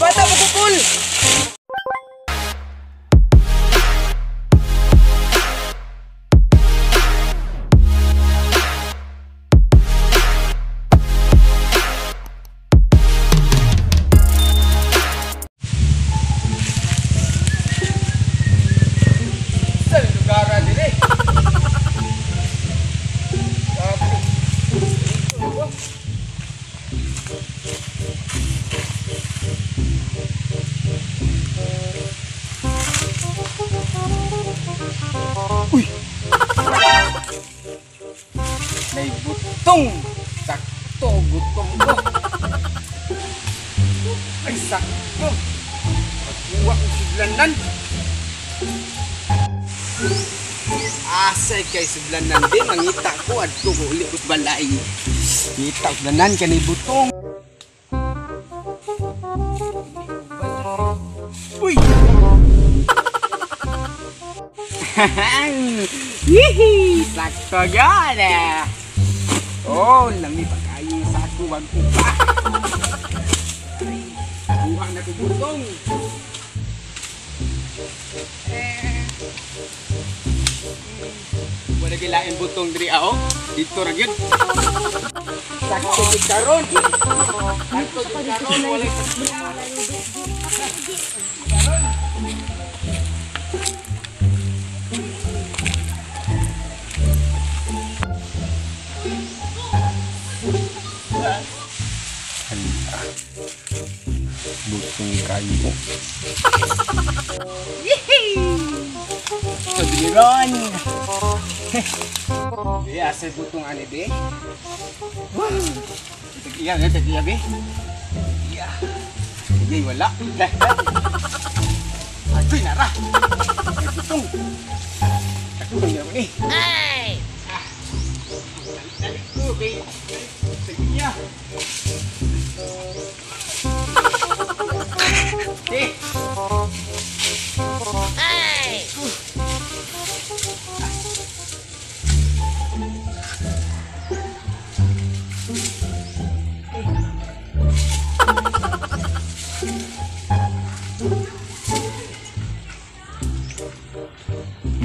Bata Ay, sakto! Pagkuha ko siglanan! Asay kay siglanan din, mangita ko at ko uli ko balay. Ngita ko lanan kanay butong. Uy! Hihi! Sakto gana! Oh, lami pa kayo sa ako, wag ko kuha na ko butong. Eh, wala gilain butong diri ako. Dito ra gyud. Sakto gid karon. Sakto gid karon wala butong kayo. Sabiran! Be, asa butong ani be? Tagiya, be, tagiya be. Tagiya. Tagiya, wala. Dah, dah. Aduh, nara. Butong. Ako lang naman eh. Ay! Be. Tagiya.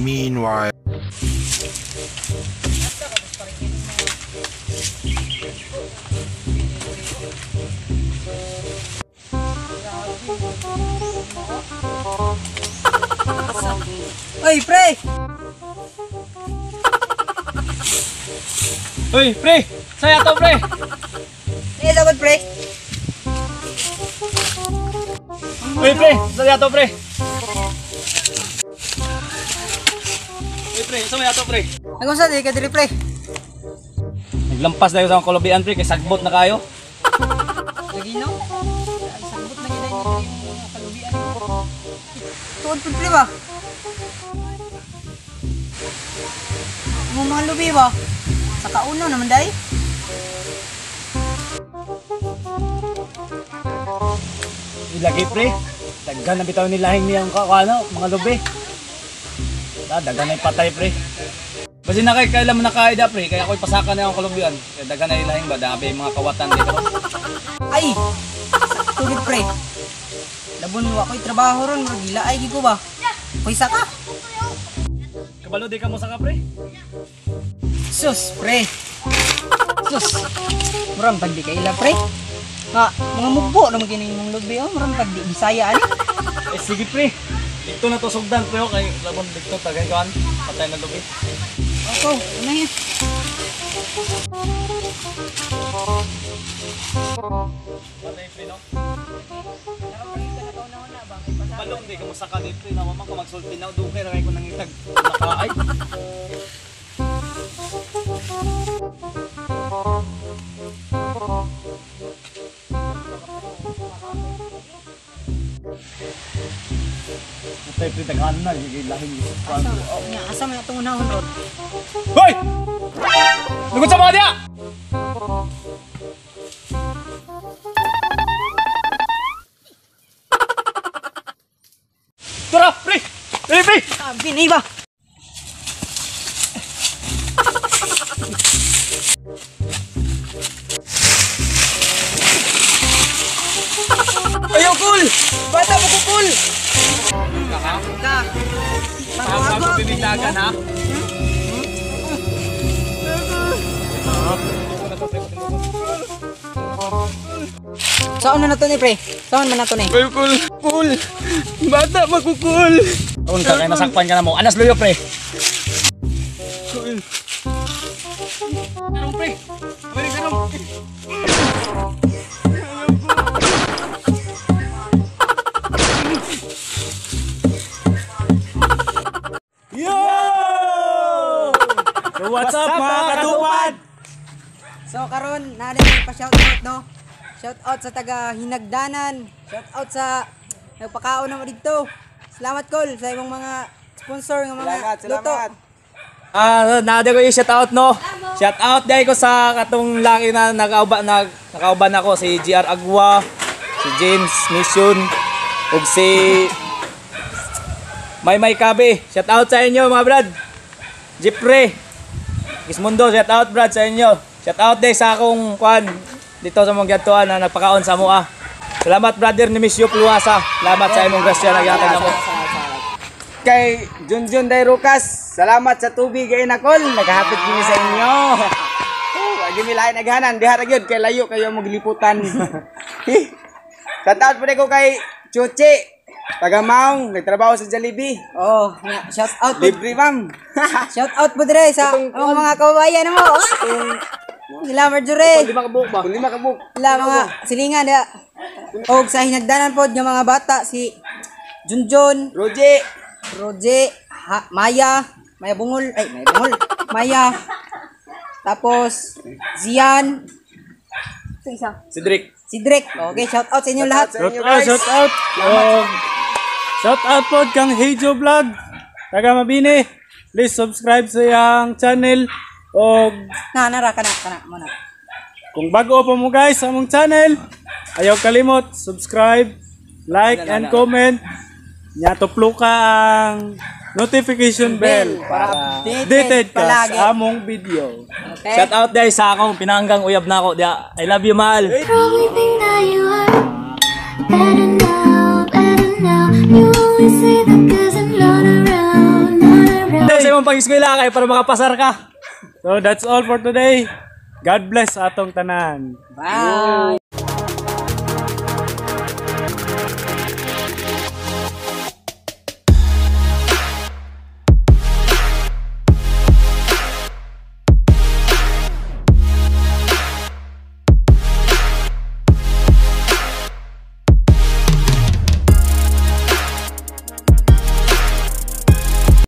Meanwhile. Oy, pre! Uy, pre! Saya to, pre! Eh, dapat pre. Uy, pre! Saya to, pre! Pre! Sumaya to, pre! Nagumsa di ka diri pre. Naglampas na yun sa kolobian, pre, kay sagbot na kayo. Lagi no? Sagbot na gina yung kalubian. Tuod pud pre ba? Mo mga lubi ba? Sa kauno naman dai. Ilagay, pre. Daggan na bitaw nilahing niyang ka, ano, mga lubi. Da, daggan na yung patay, pre. Kasi na kay kailan mo nakaida, pre. Kaya ako'y pasaka na yung kolobian. Kaya daggan na nilahing ba? Dabi mga kawatan dito. Ay! Tugid pre. Labon mo ako'y trabaho ron, bro. Gila ay gigo ba? Paysa ka. Kabalo, di ka mo saka, pre. Sus, pre. Sus. Murang pagdi ka ila, pre. Nga, mga mubo naman kini mong lubi, oh. Murang pagdi Bisaya ani. Eh, sige, pre. Dito na to sugdan, oh. Kay labon dito, tagay ko, Patay na lubi. Ako, ano yan? Patay, pre, no? Balong, di ka mo saka dito. eh. Nawaman ko magsulti na. Dukay na kayo ko nangitag. Nakaay. Patay, pre. Daghan na. Gigilahin yung Asa, oh, nga, asa may itong unahon ron. Hoy! Lugot sa mga diya! Tara, pre! Pre, pre! Sabi na iba. Ayaw magkukul! Bata magkukul! Ka. Bago bibitagan ha. Saan na na to ni pre? Saan man na to ni? Magkukul! Kul! Bata magkukul! Kung ka kaya nasakpan ka na mo. Anas luyo pre. Kul! Ganun pre! Balik ganun! What's up mga katupad? So karon na rin pa shout out no. Shout out sa taga Hinagdanan. Shout out sa nagpakaon naman dito. Salamat kol sa imong mga sponsor ng mga Salamat, luto. salamat! Ah, nada ko yung shout out no. Shout out dahil ko sa katong laki na nakauban nag nakauban ako si GR Agua, si James Mission ug si May May Kabe. Shout out sa inyo mga brad. Jipre. Kismundo, shout out brad sa inyo. Shout out day sa akong kwan dito sa mga gatuan na nagpakaon sa mua. Salamat brother ni Miss Yup Luasa. Salamat sa imong grasya nagyatag ako. Kay Junjun Day Rukas, salamat sa tubig kay Nakol. Naghahapit kami sa inyo. Oh, Agi mi lain naghanan, diha ra gyud kay layo kayo magliputan. Shout out pud ko kay Chuchi. Taga Maong, nagtrabaho sa Jollibee. Oh, shout out. Libre ma'am. Shout out po dire sa ang mga kawayan mo. Ila Marjorie. Di makabuk ba? Kung lima ka book. Ila mga silingan dia. Og sa Hinagdanan pod nga mga bata si Junjun, Roji. Roje, ha, Maya, Maya Bungol, ay, Maya Bungol, Maya, tapos, Zian, ito isa, si Drake. Okay, shout out sa inyo lahat. Sa inyo guys. shout out. Um, shout out po kang Hejo Vlog. Taga Mabini. Please subscribe sa iyang channel. O Na, nara, kana, kana, muna. kung bago pa mo guys sa among channel, ayaw kalimot, subscribe, like, and comment. Nya tuplo ka ang notification bell para updated ka palagi. sa among video. Okay? Shout out guys sa akong pinanggang uyab na ako. Dia, I love you, mahal. Only thing that you are better now, imong pag-eskwela kay para makapasar ka. So that's all for today. God bless atong tanan. Bye!